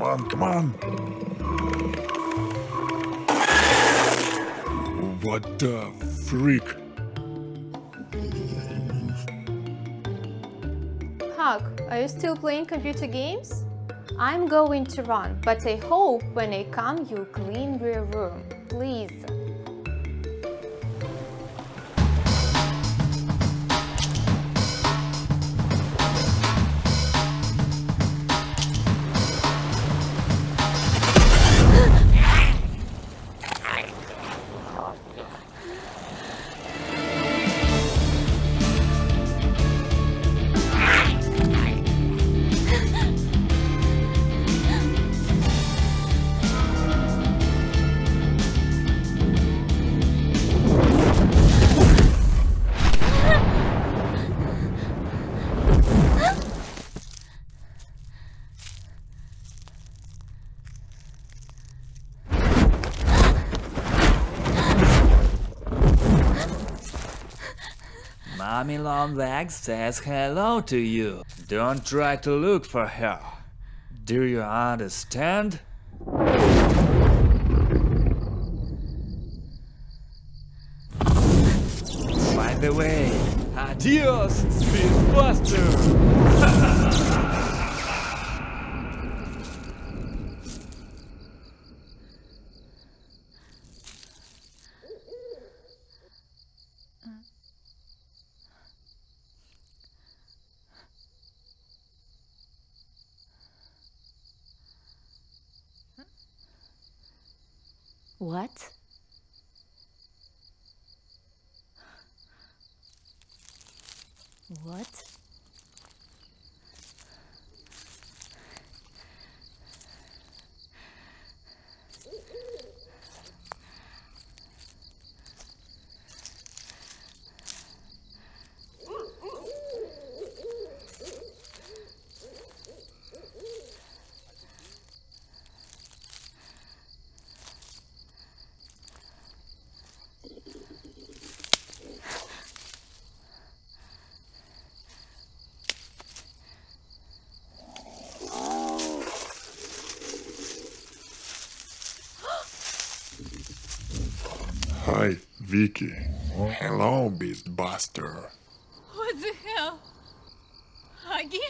Come on, come on. What the freak? Hug, are you still playing computer games? I'm going to run, but I hope when I come you clean your room, please. Mommy Longlegs says hello to you. Don't try to look for her. Do you understand? By the way, adios, speed Beastbuster! What? What? Hi, Vicky. Hello, Beastbuster. What the hell? Huggy?